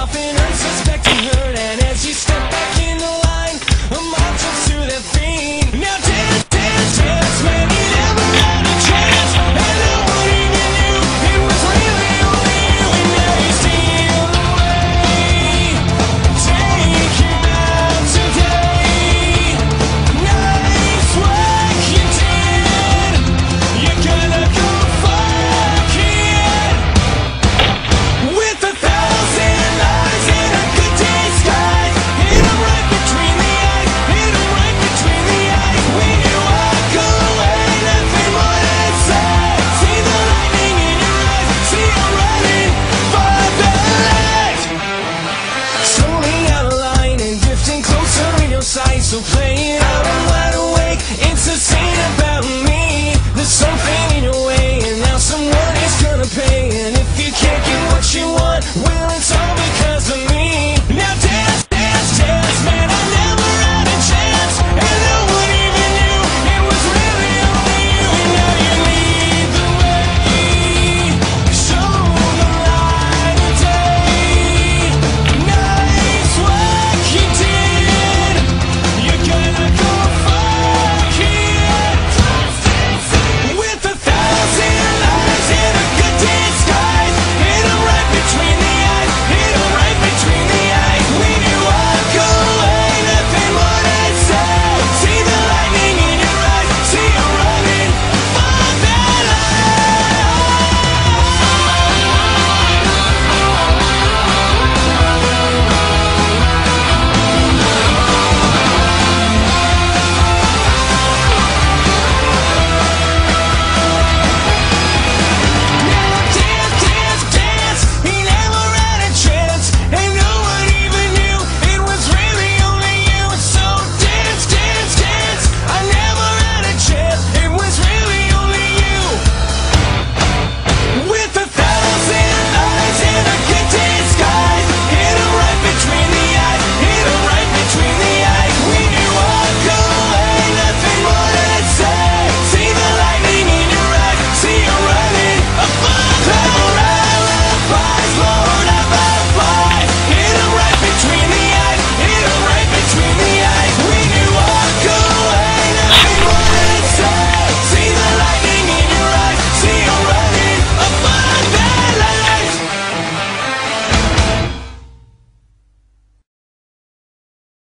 often unsuspecting hurt, and as you step back.